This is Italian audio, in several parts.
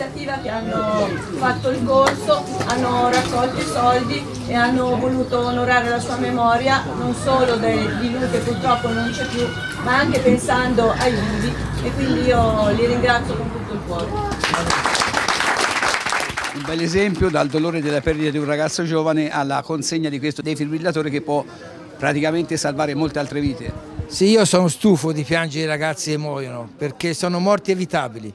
caritativa che hanno fatto il corso, hanno raccolto i soldi e hanno voluto onorare la sua memoria non solo di lui che purtroppo non c'è più, ma anche pensando ai vivi e quindi io li ringrazio con tutto il cuore. Un bel esempio dal dolore della perdita di un ragazzo giovane alla consegna di questo defibrillatore che può praticamente salvare molte altre vite. Sì, io sono stufo di piangere i ragazzi che muoiono perché sono morti evitabili.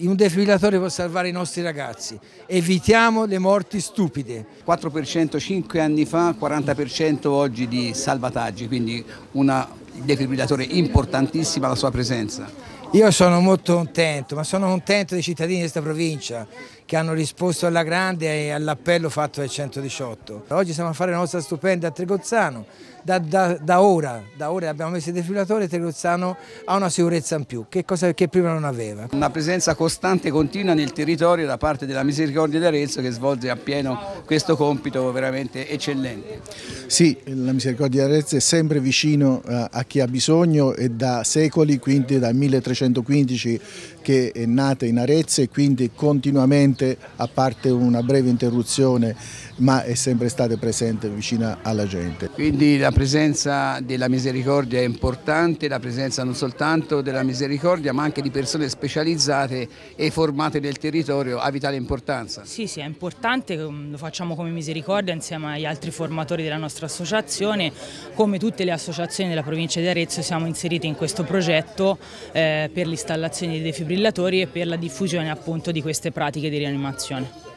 Un defibrillatore può salvare i nostri ragazzi. Evitiamo le morti stupide. 4% 5 anni fa, 40% oggi di salvataggi, quindi un defibrillatore importantissima la sua presenza. Io sono molto contento, ma sono contento dei cittadini di questa provincia che hanno risposto alla grande e all'appello fatto dal 118. Oggi siamo a fare la nostra stupenda a Tregozzano, da, da, da, ora, da ora abbiamo messo il defilatore e Tregozzano ha una sicurezza in più, che cosa che prima non aveva. Una presenza costante e continua nel territorio da parte della Misericordia di Arezzo che svolge appieno questo compito veramente eccellente. Sì, la Misericordia di Arezzo è sempre vicino eh, a chi ha bisogno e da secoli, quindi da 1300 115 che è nata in Arezzo e quindi continuamente, a parte una breve interruzione, ma è sempre stata presente vicino alla gente. Quindi la presenza della misericordia è importante, la presenza non soltanto della misericordia ma anche di persone specializzate e formate nel territorio ha vitale importanza. Sì, sì, è importante, um, lo facciamo come misericordia insieme agli altri formatori della nostra associazione, come tutte le associazioni della provincia di Arezzo siamo inseriti in questo progetto eh, per l'installazione dei defibrillatori e per la diffusione appunto di queste pratiche di rianimazione.